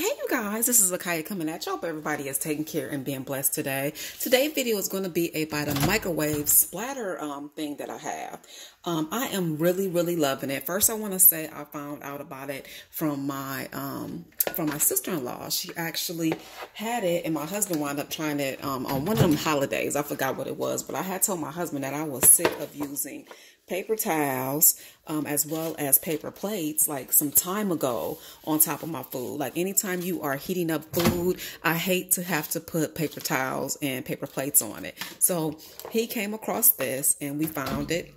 Hey you guys, this is Akiyia coming at you. Hope everybody is taking care and being blessed today. Today's video is going to be about a microwave splatter um, thing that I have. Um, I am really, really loving it. First, I want to say I found out about it from my um, from my sister-in-law. She actually had it, and my husband wound up trying it um, on one of them holidays. I forgot what it was, but I had told my husband that I was sick of using paper towels um, as well as paper plates like some time ago on top of my food. Like anytime you are heating up food, I hate to have to put paper towels and paper plates on it. So he came across this and we found it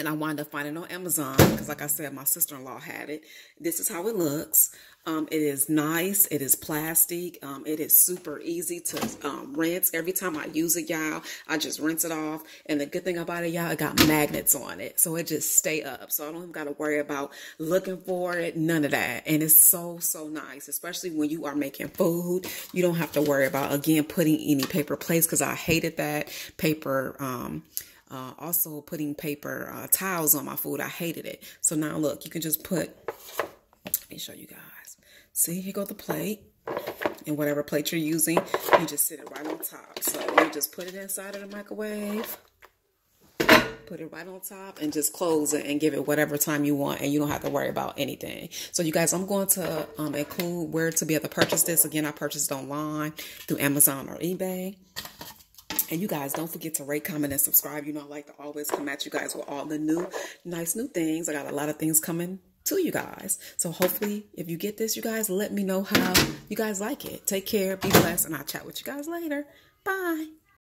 and I wound up finding it on Amazon because, like I said, my sister in law had it. This is how it looks. Um, it is nice. It is plastic. Um, it is super easy to um, rinse. Every time I use it, y'all, I just rinse it off. And the good thing about it, y'all, it got magnets on it. So it just stay up. So I don't even got to worry about looking for it. None of that. And it's so, so nice, especially when you are making food. You don't have to worry about, again, putting any paper plates because I hated that paper, um, uh, also putting paper uh, towels on my food. I hated it. So now look, you can just put, let me show you guys. See, here go the plate. And whatever plate you're using, you just sit it right on top. So you just put it inside of the microwave. Put it right on top and just close it and give it whatever time you want. And you don't have to worry about anything. So you guys, I'm going to um, include where to be able to purchase this. Again, I purchased online through Amazon or eBay. And you guys don't forget to rate, comment, and subscribe. You know, I like to always come at you guys with all the new, nice new things. I got a lot of things coming to you guys. So hopefully, if you get this, you guys let me know how you guys like it. Take care, be blessed, and I'll chat with you guys later. Bye.